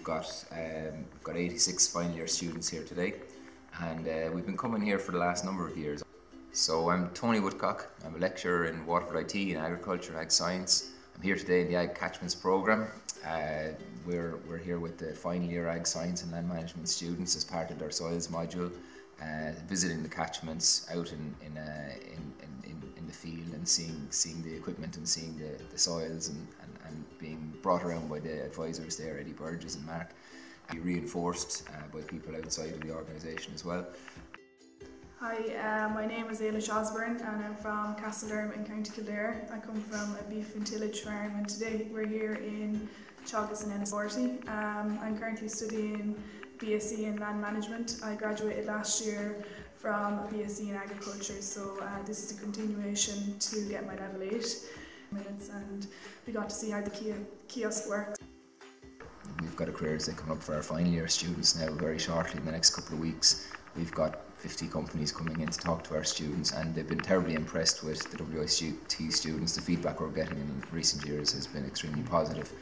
we've got um, we've got 86 final year students here today, and uh, we've been coming here for the last number of years. So I'm Tony Woodcock. I'm a lecturer in Waterford IT in agriculture and ag science. I'm here today in the Ag Catchments program. Uh, we're, we're here with the final year Ag Science and Land Management students as part of their soils module, uh, visiting the catchments out in in, uh, in, in, in, the field and seeing seeing the equipment and seeing the, the soils and, and, and being brought around by the advisors there, Eddie Burgess and Mark. Be reinforced uh, by people outside of the organisation as well. Hi, uh, my name is Ailish Osborne and I'm from Castledermot in County Kildare. I come from a beef and tillage farm and today we're here in Teagasc and Enniscorthy. Um, I'm currently studying BSc in Land Management. I graduated last year from BSc in Agriculture so uh, this is a continuation to get my level 8 minutes and we got to see how the kiosk works. We've got a careers day coming up for our final year students now very shortly in the next couple of weeks. We've got 50 companies coming in to talk to our students and they've been terribly impressed with the WICT students. The feedback we're getting in recent years has been extremely positive.